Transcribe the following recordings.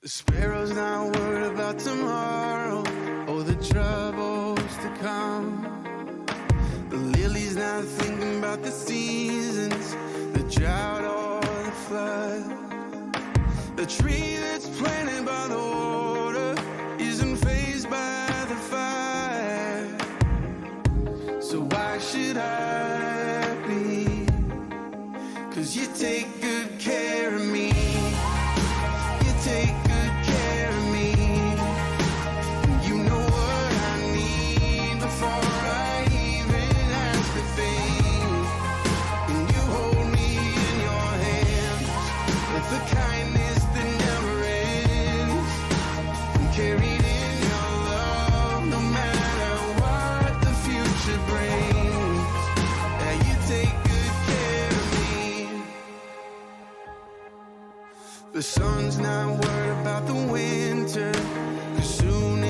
The sparrow's not worried about tomorrow or the troubles to come. The lily's not thinking about the seasons, the drought or the flood. The tree that's planted by the water isn't fazed by the fire. So why should I be? Cause you take The sun's not worried about the winter, cause soon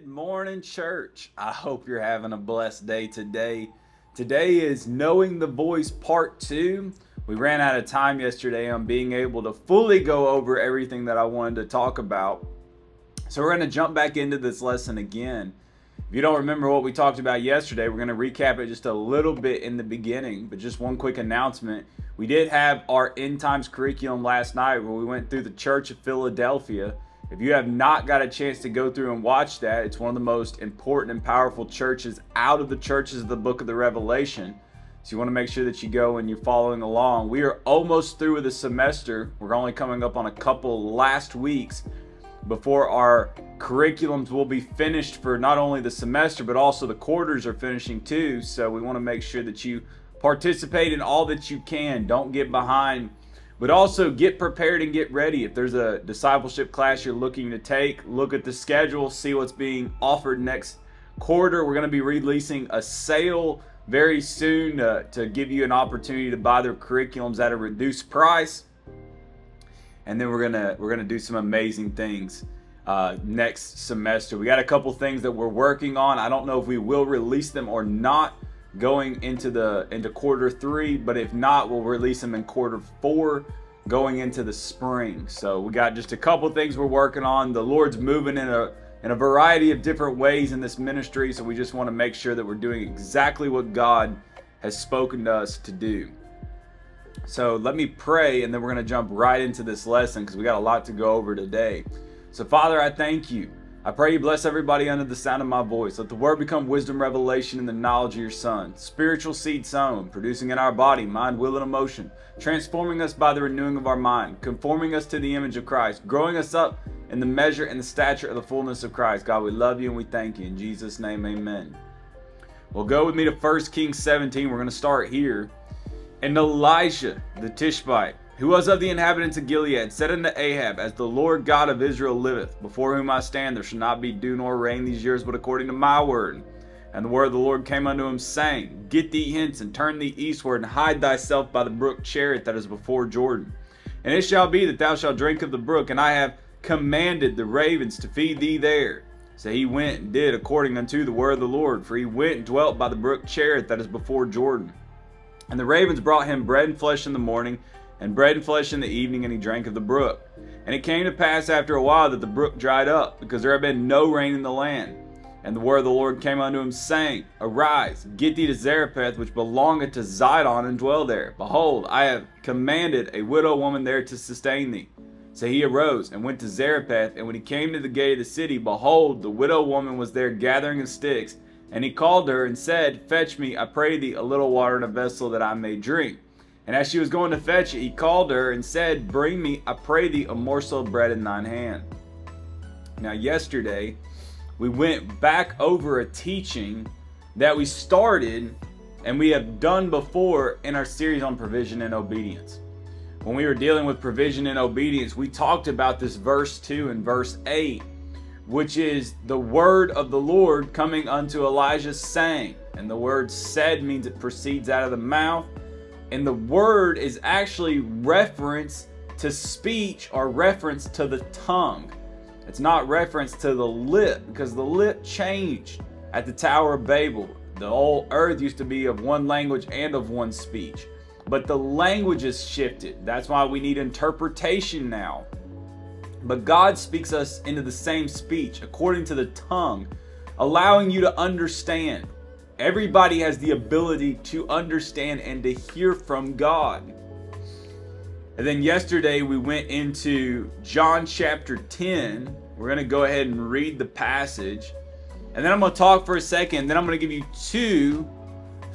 Good morning, church. I hope you're having a blessed day today. Today is Knowing the Voice Part 2. We ran out of time yesterday on being able to fully go over everything that I wanted to talk about. So we're going to jump back into this lesson again. If you don't remember what we talked about yesterday, we're going to recap it just a little bit in the beginning, but just one quick announcement. We did have our end times curriculum last night where we went through the Church of Philadelphia. If you have not got a chance to go through and watch that, it's one of the most important and powerful churches out of the churches of the book of the Revelation. So you want to make sure that you go and you're following along. We are almost through with the semester. We're only coming up on a couple last weeks before our curriculums will be finished for not only the semester but also the quarters are finishing too. So we want to make sure that you participate in all that you can. Don't get behind but also get prepared and get ready. If there's a discipleship class you're looking to take, look at the schedule, see what's being offered next quarter. We're going to be releasing a sale very soon to, to give you an opportunity to buy their curriculums at a reduced price. And then we're gonna we're gonna do some amazing things uh, next semester. We got a couple things that we're working on. I don't know if we will release them or not going into the into quarter three but if not we'll release them in quarter four going into the spring. So we got just a couple things we're working on. The lord's moving in a in a variety of different ways in this ministry so we just want to make sure that we're doing exactly what god has spoken to us to do. So let me pray and then we're going to jump right into this lesson because we got a lot to go over today. So father i thank you I pray you bless everybody under the sound of my voice. Let the word become wisdom, revelation, and the knowledge of your Son. Spiritual seed sown, producing in our body, mind, will, and emotion, transforming us by the renewing of our mind, conforming us to the image of Christ, growing us up in the measure and the stature of the fullness of Christ. God, we love you and we thank you. In Jesus' name, amen. Well, go with me to 1 Kings 17. We're going to start here. And Elijah the Tishbite, who was of the inhabitants of Gilead, said unto Ahab, As the Lord God of Israel liveth, before whom I stand, there shall not be dew nor rain these years, but according to my word. And the word of the Lord came unto him, saying, Get thee hence, and turn thee eastward, and hide thyself by the brook Cherith that is before Jordan. And it shall be that thou shalt drink of the brook, and I have commanded the ravens to feed thee there. So he went and did according unto the word of the Lord, for he went and dwelt by the brook Cherith that is before Jordan. And the ravens brought him bread and flesh in the morning, and bread and flesh in the evening, and he drank of the brook. And it came to pass after a while that the brook dried up, because there had been no rain in the land. And the word of the Lord came unto him, saying, Arise, get thee to Zarephath, which belongeth to Zidon, and dwell there. Behold, I have commanded a widow woman there to sustain thee. So he arose and went to Zarephath, and when he came to the gate of the city, behold, the widow woman was there gathering of sticks. And he called her and said, Fetch me, I pray thee, a little water in a vessel that I may drink. And as she was going to fetch it, he called her and said, Bring me, I pray thee, a morsel of bread in thine hand. Now, yesterday, we went back over a teaching that we started and we have done before in our series on provision and obedience when we were dealing with provision and obedience, we talked about this verse 2 and verse 8, which is the word of the Lord coming unto Elijah saying. And the word said means it proceeds out of the mouth. And the word is actually reference to speech or reference to the tongue. It's not reference to the lip because the lip changed at the Tower of Babel. The whole earth used to be of one language and of one speech but the language has shifted. That's why we need interpretation now. But God speaks us into the same speech according to the tongue, allowing you to understand. Everybody has the ability to understand and to hear from God. And then yesterday we went into John chapter 10. We're going to go ahead and read the passage. And then I'm going to talk for a second. Then I'm going to give you two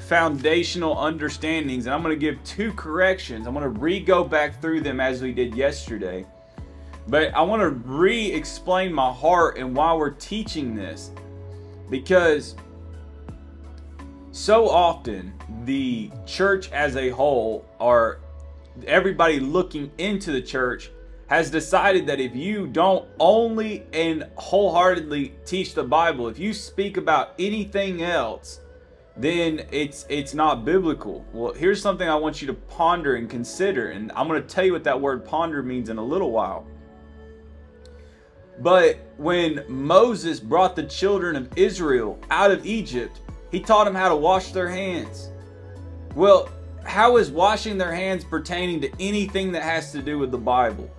foundational understandings, and I'm going to give two corrections. I'm going to re go back through them as we did yesterday. But I want to re explain my heart and why we're teaching this. Because so often the church as a whole, or everybody looking into the church, has decided that if you don't only and wholeheartedly teach the Bible, if you speak about anything else, then it's it's not biblical. Well, here's something I want you to ponder and consider, and I'm going to tell you what that word ponder means in a little while. But when Moses brought the children of Israel out of Egypt, he taught them how to wash their hands. Well, how is washing their hands pertaining to anything that has to do with the Bible?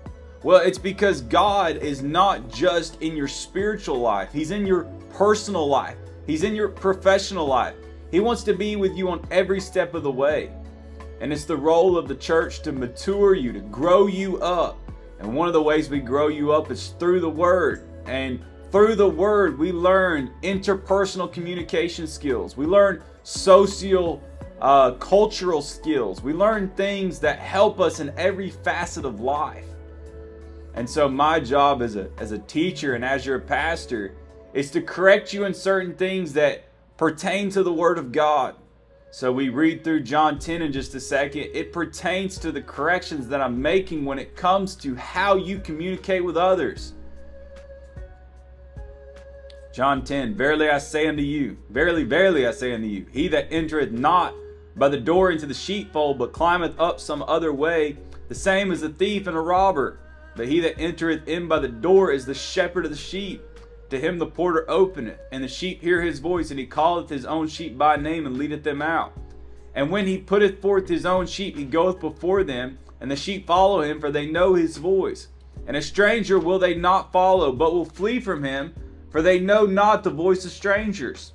Well, it's because God is not just in your spiritual life, He's in your personal life, He's in your professional life. He wants to be with you on every step of the way. And it's the role of the church to mature you, to grow you up. And one of the ways we grow you up is through the Word. And through the Word, we learn interpersonal communication skills. We learn social, uh, cultural skills. We learn things that help us in every facet of life. And so, my job as a, as a teacher and as your pastor is to correct you in certain things that pertain to the Word of God. So we read through John 10 in just a second. It pertains to the corrections that I'm making when it comes to how you communicate with others. John 10 Verily I say unto you, verily, verily I say unto you, he that entereth not by the door into the sheepfold, but climbeth up some other way, the same is a thief and a robber. But he that entereth in by the door is the shepherd of the sheep. To him the porter openeth, and the sheep hear his voice, and he calleth his own sheep by name, and leadeth them out. And when he putteth forth his own sheep, he goeth before them, and the sheep follow him, for they know his voice. And a stranger will they not follow, but will flee from him, for they know not the voice of strangers.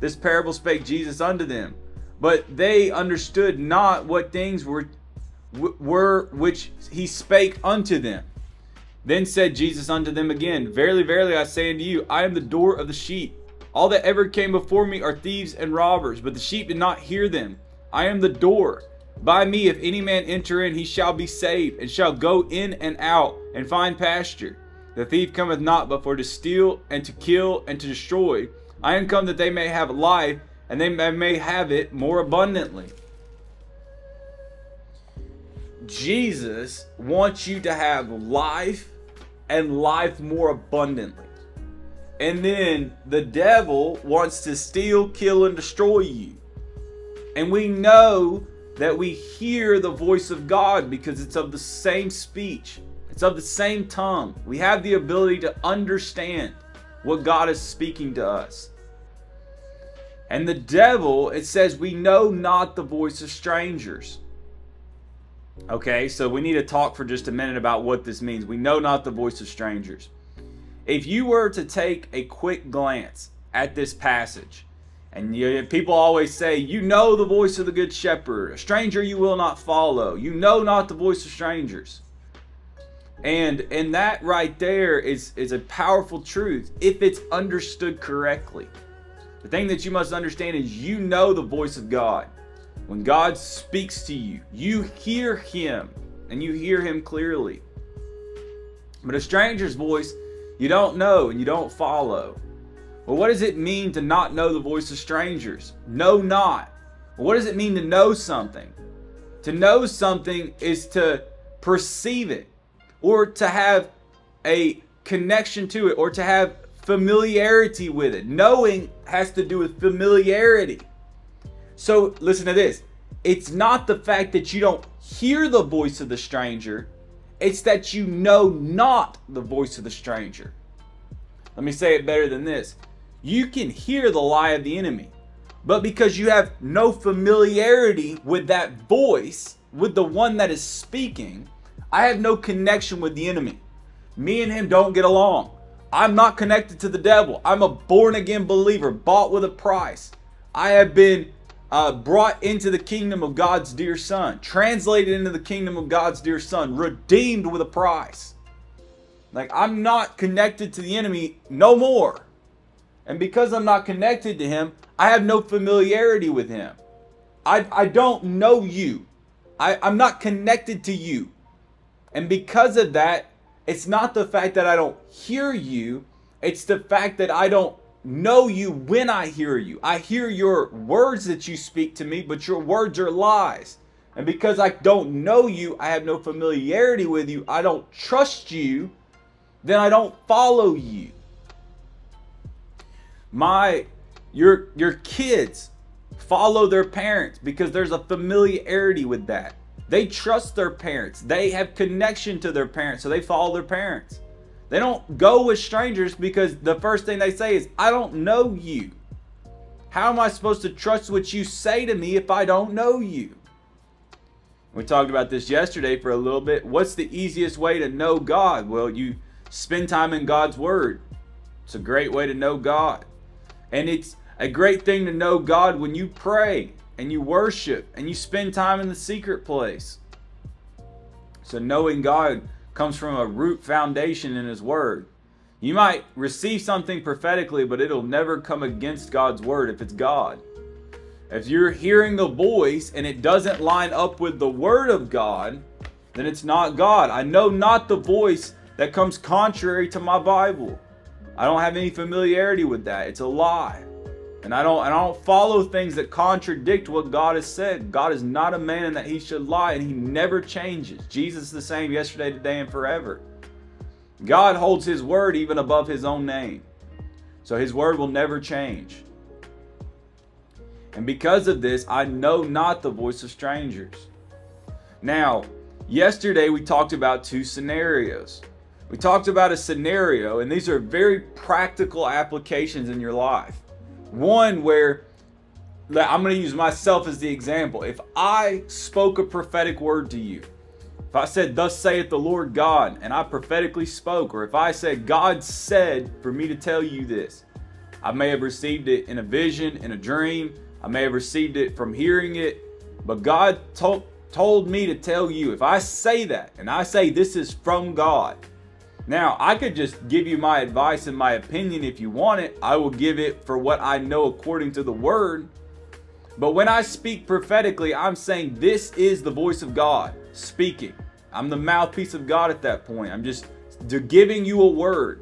This parable spake Jesus unto them, but they understood not what things were, were which he spake unto them. Then said Jesus unto them again, Verily, verily, I say unto you, I am the door of the sheep. All that ever came before me are thieves and robbers, but the sheep did not hear them. I am the door. By me, if any man enter in, he shall be saved, and shall go in and out, and find pasture. The thief cometh not but for to steal, and to kill, and to destroy. I am come that they may have life, and they may have it more abundantly. Jesus wants you to have life and life more abundantly. And then the devil wants to steal, kill, and destroy you. And we know that we hear the voice of God because it's of the same speech, it's of the same tongue. We have the ability to understand what God is speaking to us. And the devil, it says, we know not the voice of strangers. Okay, so we need to talk for just a minute about what this means. We know not the voice of strangers. If you were to take a quick glance at this passage, and you, people always say, You know the voice of the good shepherd, a stranger you will not follow, you know not the voice of strangers. And and that right there is is a powerful truth if it's understood correctly. The thing that you must understand is you know the voice of God. When God speaks to you, you hear him and you hear him clearly. But a stranger's voice, you don't know and you don't follow. Well, what does it mean to not know the voice of strangers? Know not. Well, what does it mean to know something? To know something is to perceive it or to have a connection to it or to have familiarity with it. Knowing has to do with familiarity. So listen to this. It's not the fact that you don't hear the voice of the stranger, it's that you know not the voice of the stranger. Let me say it better than this. You can hear the lie of the enemy, but because you have no familiarity with that voice, with the one that is speaking, I have no connection with the enemy. Me and him don't get along. I'm not connected to the devil. I'm a born again believer, bought with a price. I have been uh, brought into the kingdom of God's dear Son, translated into the kingdom of God's dear Son, redeemed with a price. Like, I'm not connected to the enemy no more. And because I'm not connected to him, I have no familiarity with him. I, I don't know you. I, I'm not connected to you. And because of that, it's not the fact that I don't hear you, it's the fact that I don't know you when I hear you. I hear your words that you speak to me, but your words are lies. And because I don't know you, I have no familiarity with you, I don't trust you, then I don't follow you. My your your kids follow their parents because there's a familiarity with that. They trust their parents. They have connection to their parents, so they follow their parents. They don't go with strangers because the first thing they say is, I don't know you. How am I supposed to trust what you say to me if I don't know you? We talked about this yesterday for a little bit. What's the easiest way to know God? Well, you spend time in God's Word. It's a great way to know God. And it's a great thing to know God when you pray and you worship and you spend time in the secret place. So knowing God comes from a root foundation in His Word. You might receive something prophetically, but it'll never come against God's Word if it's God. If you're hearing the voice and it doesn't line up with the Word of God, then it's not God. I know not the voice that comes contrary to my Bible. I don't have any familiarity with that. It's a lie. And I don't and I don't follow things that contradict what God has said. God is not a man that he should lie and he never changes. Jesus is the same yesterday, today and forever. God holds his word even above his own name. So his word will never change. And because of this, I know not the voice of strangers. Now, yesterday we talked about two scenarios. We talked about a scenario, and these are very practical applications in your life. One where I'm going to use myself as the example. If I spoke a prophetic word to you, if I said, Thus saith the Lord God, and I prophetically spoke, or if I said, God said for me to tell you this, I may have received it in a vision, in a dream, I may have received it from hearing it, but God told, told me to tell you. If I say that, and I say this is from God, now, I could just give you my advice and my opinion if you want it. I will give it for what I know according to the word. But when I speak prophetically, I'm saying this is the voice of God speaking. I'm the mouthpiece of God at that point. I'm just giving you a word.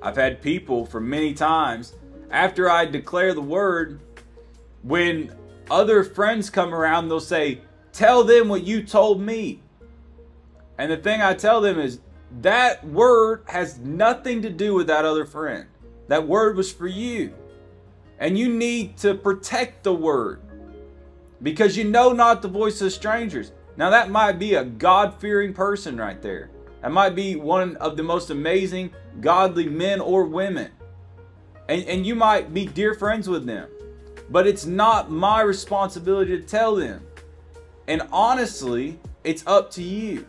I've had people for many times after I declare the word, when other friends come around, they'll say, Tell them what you told me. And the thing I tell them is, that word has nothing to do with that other friend. That word was for you. And you need to protect the word because you know not the voice of strangers. Now, that might be a God fearing person right there. That might be one of the most amazing godly men or women. And, and you might be dear friends with them. But it's not my responsibility to tell them. And honestly, it's up to you.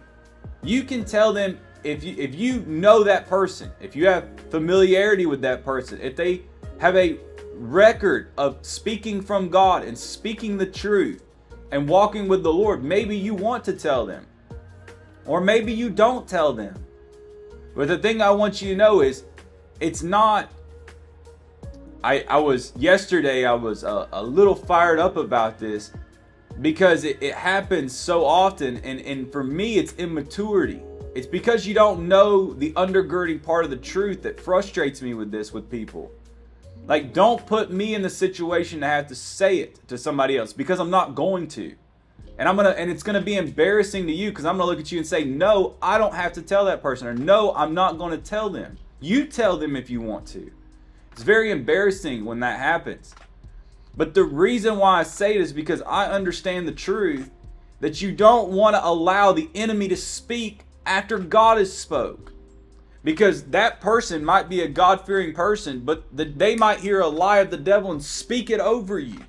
You can tell them if you if you know that person, if you have familiarity with that person, if they have a record of speaking from God and speaking the truth and walking with the Lord, maybe you want to tell them. Or maybe you don't tell them. But the thing I want you to know is it's not I, I was yesterday I was a, a little fired up about this because it, it happens so often and, and for me it's immaturity it's because you don't know the undergirding part of the truth that frustrates me with this with people. Like don't put me in the situation to have to say it to somebody else because i'm not going to. And i'm gonna and it's gonna be embarrassing to you because i'm gonna look at you and say no i don't have to tell that person or no i'm not gonna tell them. You tell them if you want to. It's very embarrassing when that happens. But the reason why I say it is because I understand the truth that you don't want to allow the enemy to speak after God has spoke. Because that person might be a God-fearing person, but the, they might hear a lie of the devil and speak it over you.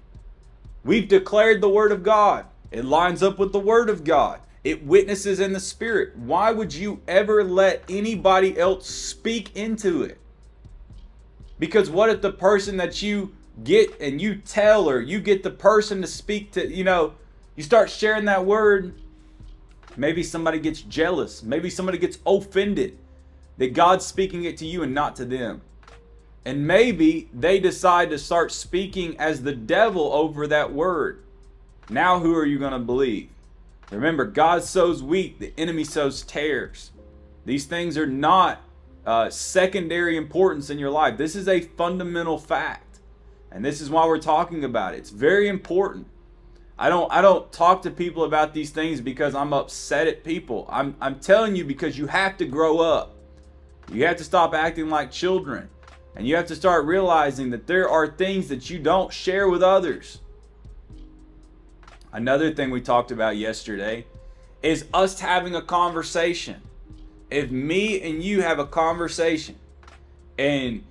We've declared the word of God. It lines up with the word of God. It witnesses in the spirit. Why would you ever let anybody else speak into it? Because what if the person that you get and you tell or you get the person to speak to, you know, you start sharing that word, maybe somebody gets jealous, maybe somebody gets offended that God's speaking it to you and not to them. And maybe they decide to start speaking as the devil over that word. Now, who are you going to believe? Remember, God sows wheat, the enemy sows tares. These things are not uh, secondary importance in your life. This is a fundamental fact. And this is why we're talking about it. It's very important. I don't I don't talk to people about these things because I'm upset at people. I'm I'm telling you because you have to grow up. You have to stop acting like children. And you have to start realizing that there are things that you don't share with others. Another thing we talked about yesterday is us having a conversation if me and you have a conversation and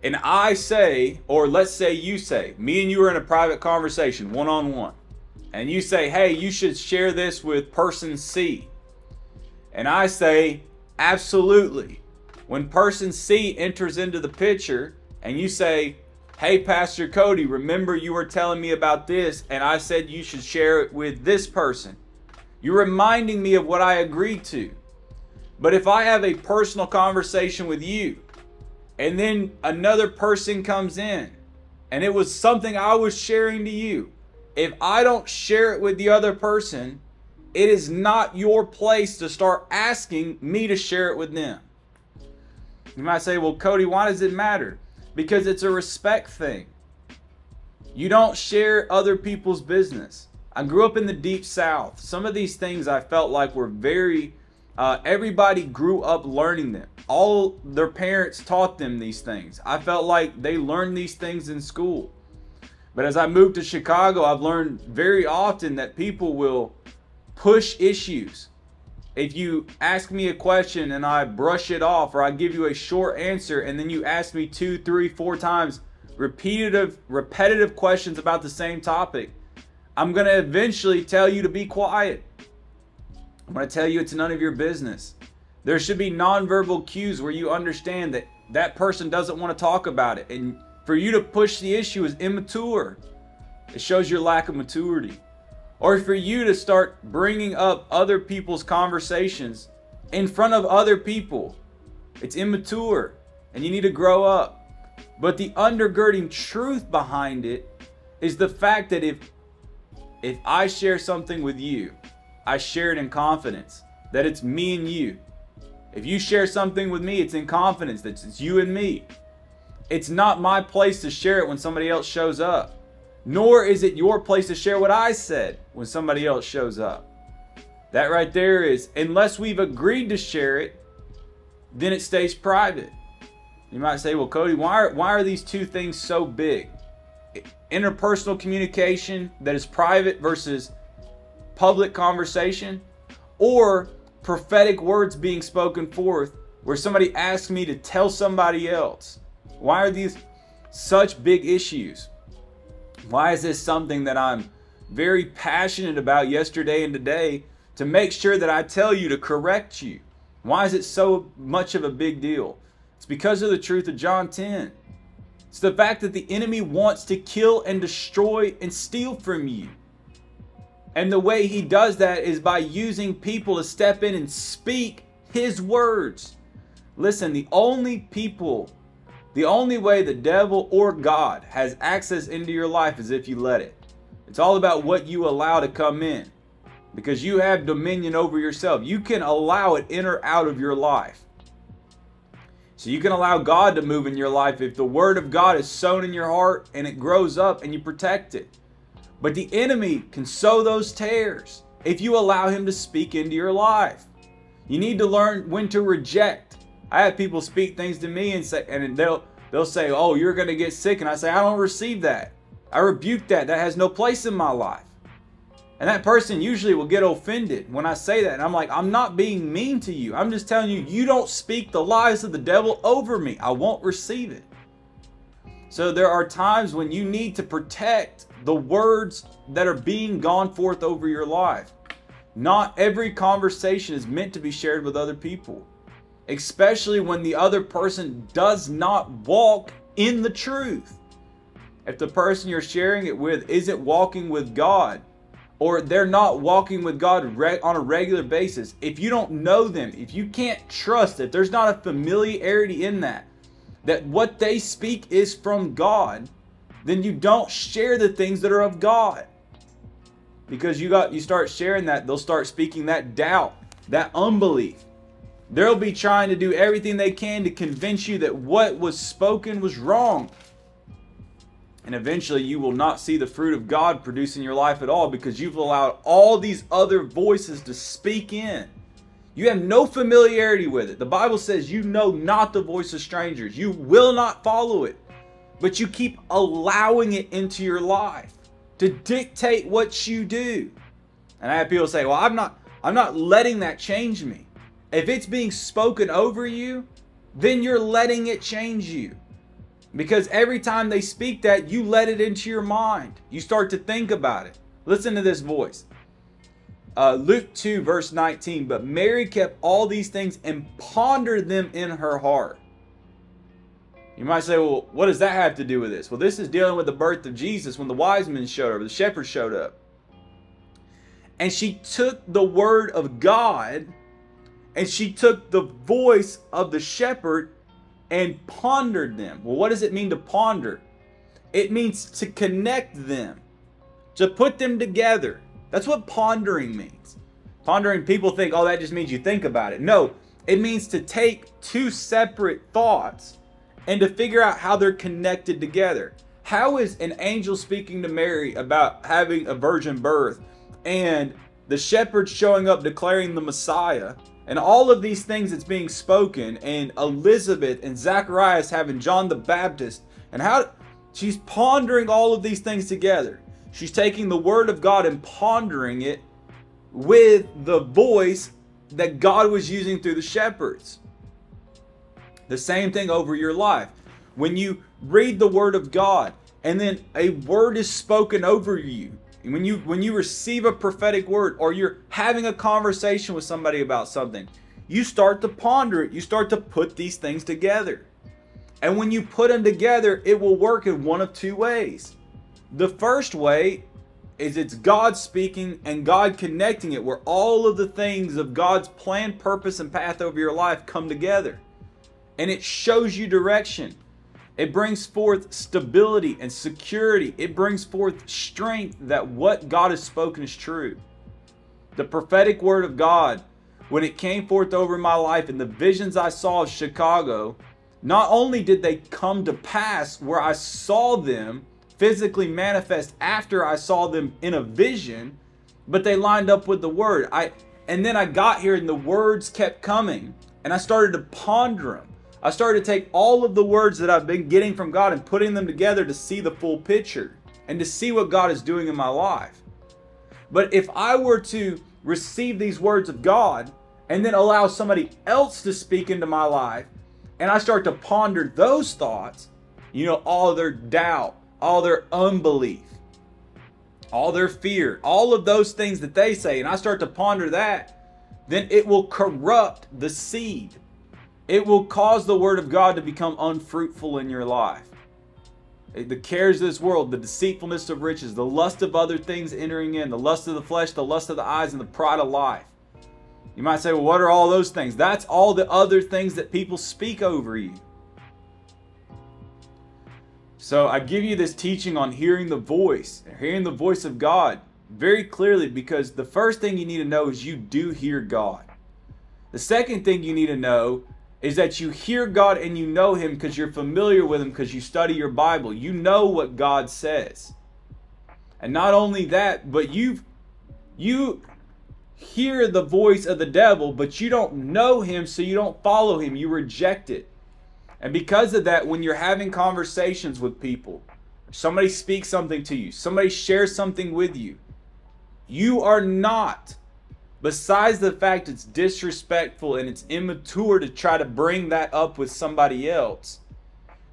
and I say, or let's say you say, me and you are in a private conversation, one on one, and you say, hey, you should share this with person C. And I say, absolutely. When person C enters into the picture and you say, hey, Pastor Cody, remember you were telling me about this, and I said you should share it with this person. You're reminding me of what I agreed to. But if I have a personal conversation with you and then another person comes in and it was something I was sharing to you, if I don't share it with the other person, it is not your place to start asking me to share it with them. You might say, well, Cody, why does it matter? Because it's a respect thing. You don't share other people's business. I grew up in the deep south. Some of these things I felt like were very uh, everybody grew up learning them. All their parents taught them these things. I felt like they learned these things in school. But as I moved to Chicago, I've learned very often that people will push issues. If you ask me a question and I brush it off, or I give you a short answer, and then you ask me two, three, four times repetitive, repetitive questions about the same topic, I'm going to eventually tell you to be quiet. I'm going to tell you it's none of your business. There should be nonverbal cues where you understand that that person doesn't want to talk about it. And for you to push the issue is immature. It shows your lack of maturity. Or for you to start bringing up other people's conversations in front of other people. It's immature and you need to grow up. But the undergirding truth behind it is the fact that if if I share something with you I share it in confidence that it's me and you. If you share something with me, it's in confidence that it's you and me. It's not my place to share it when somebody else shows up. Nor is it your place to share what I said when somebody else shows up. That right there is, unless we've agreed to share it, then it stays private. You might say, well, Cody, why are, why are these two things so big? Interpersonal communication that is private versus public conversation or prophetic words being spoken forth where somebody asks me to tell somebody else. Why are these such big issues? Why is this something that I'm very passionate about yesterday and today to make sure that I tell you to correct you? Why is it so much of a big deal? It's because of the truth of John 10. It's the fact that the enemy wants to kill and destroy and steal from you. And the way he does that is by using people to step in and speak his words. Listen, the only people, the only way the devil or God has access into your life is if you let it. It's all about what you allow to come in because you have dominion over yourself. You can allow it in or out of your life. So you can allow God to move in your life if the word of God is sown in your heart and it grows up and you protect it. But the enemy can sow those tares if you allow him to speak into your life. You need to learn when to reject. I have people speak things to me and say and they'll they'll say, "Oh, you're going to get sick." And I say, "I don't receive that. I rebuke that. That has no place in my life." And that person usually will get offended when I say that. And I'm like, I'm not being mean to you. I'm just telling you, you don't speak the lies of the devil over me. I won't receive it. So there are times when you need to protect the words that are being gone forth over your life. Not every conversation is meant to be shared with other people, especially when the other person does not walk in the truth. If the person you're sharing it with isn't walking with God, or they're not walking with God on a regular basis, if you don't know them, if you can't trust, if there's not a familiarity in that, that what they speak is from God, then you don't share the things that are of God. Because you got you start sharing that, they'll start speaking that doubt, that unbelief. They'll be trying to do everything they can to convince you that what was spoken was wrong. And eventually you will not see the fruit of God produce in your life at all because you've allowed all these other voices to speak in. You have no familiarity with it. The Bible says you know not the voice of strangers. You will not follow it. But you keep allowing it into your life to dictate what you do. And I have people say, "Well, I'm not I'm not letting that change me." If it's being spoken over you, then you're letting it change you. Because every time they speak that, you let it into your mind. You start to think about it. Listen to this voice. Uh, Luke 2, verse 19. But Mary kept all these things and pondered them in her heart. You might say, well, what does that have to do with this? Well, this is dealing with the birth of Jesus when the wise men showed up, the shepherds showed up. And she took the word of God and she took the voice of the shepherd and pondered them. Well, what does it mean to ponder? It means to connect them, to put them together. That's what pondering means. Pondering, people think, oh, that just means you think about it. No, it means to take two separate thoughts and to figure out how they're connected together. How is an angel speaking to Mary about having a virgin birth and the shepherd showing up declaring the Messiah and all of these things that's being spoken, and Elizabeth and Zacharias having John the Baptist, and how she's pondering all of these things together. She's taking the Word of God and pondering it with the voice that God was using through the shepherds. The same thing over your life. When you read the Word of God and then a word is spoken over you, when you when you receive a prophetic word or you're having a conversation with somebody about something, you start to ponder it. You start to put these things together. And when you put them together, it will work in one of two ways. The first way is it's God speaking and God connecting it where all of the things of God's plan, purpose, and path over your life come together. And it shows you direction. It brings forth stability and security. It brings forth strength that what God has spoken is true. The prophetic word of God, when it came forth over my life and the visions I saw of Chicago, not only did they come to pass where I saw them physically manifest after I saw them in a vision, but they lined up with the word. I and then I got here and the words kept coming and I started to ponder them. I started to take all of the words that I've been getting from God and putting them together to see the full picture and to see what God is doing in my life. But if I were to receive these words of God and then allow somebody else to speak into my life, and I start to ponder those thoughts, you know, all their doubt, all their unbelief, all their fear, all of those things that they say, and I start to ponder that, then it will corrupt the seed it will cause the word of God to become unfruitful in your life. Eh, the cares of this world, the deceitfulness of riches, the lust of other things entering in, the lust of the flesh, the lust of the eyes, and the pride of life. You might say, well, what are all those things? That's all the other things that people speak over you. So I give you this teaching on hearing the voice, hearing the voice of God very clearly because the first thing you need to know is you do hear God. The second thing you need to know is that you hear God and you know Him because you're familiar with Him because you study your Bible. You know what God says. And not only that, but you you hear the voice of the devil, but you don't know him, so you don't follow him. You reject it. And because of that, when you're having conversations with people, somebody speaks something to you, somebody shares something with you, you are not besides the fact it's disrespectful and it's immature to try to bring that up with somebody else.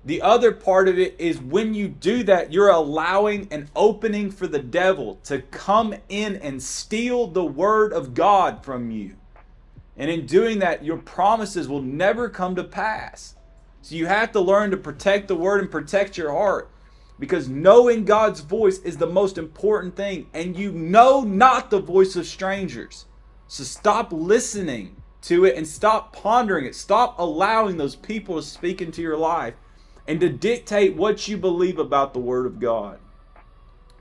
The other part of it is when you do that, you're allowing an opening for the devil to come in and steal the word of God from you. And in doing that, your promises will never come to pass. So you have to learn to protect the word and protect your heart because knowing God's voice is the most important thing. And you know not the voice of strangers. So stop listening to it and stop pondering it. Stop allowing those people to speak into your life and to dictate what you believe about the Word of God.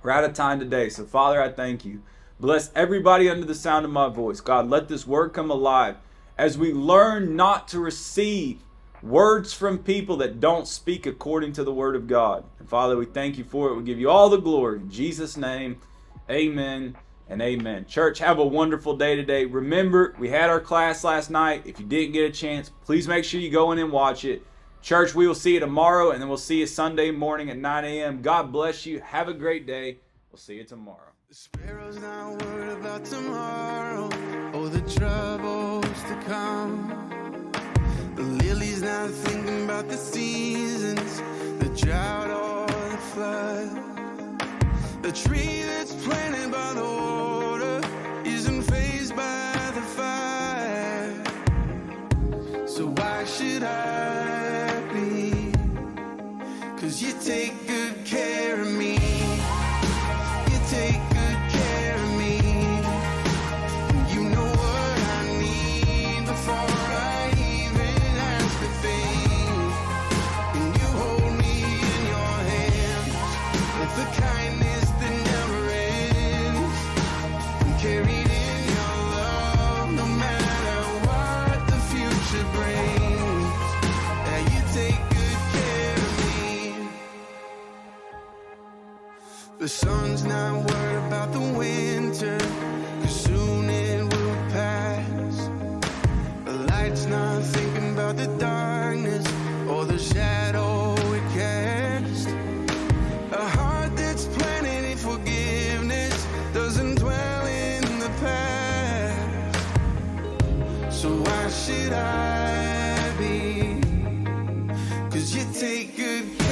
We're out of time today. So, Father, I thank you. Bless everybody under the sound of my voice. God, let this word come alive as we learn not to receive words from people that don't speak according to the Word of God. And Father, we thank you for it. We give you all the glory. In Jesus' name, amen and amen. Church, have a wonderful day today. Remember, we had our class last night. If you didn't get a chance, please make sure you go in and watch it. Church, we will see you tomorrow, and then we'll see you Sunday morning at 9 a.m. God bless you. Have a great day. We'll see you tomorrow. The sparrow's not worried about tomorrow or the troubles to come. The lily's not thinking about the seasons, the drought or the flood. The tree that's planted by the water isn't fazed by the fire. So why should I be? Cause you take So why should I be? Cause you take good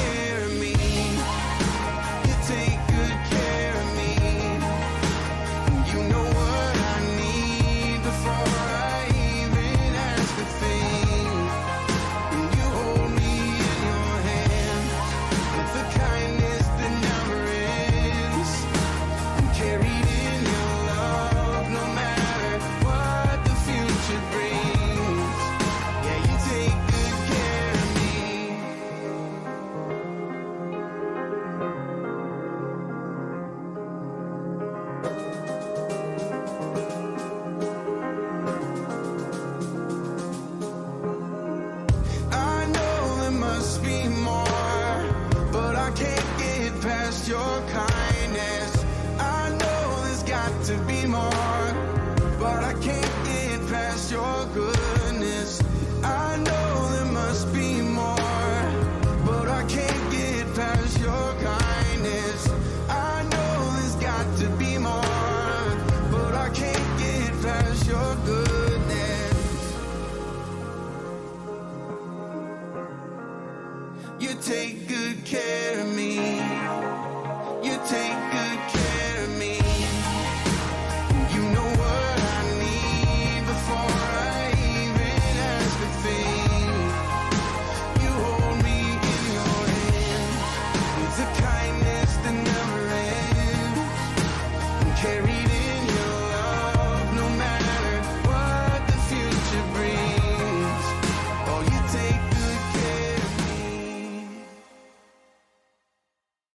to be more, but I can't get past your goodness. I know there must be more, but I can't get past your kindness. I know there's got to be more, but I can't get past your goodness. You take good care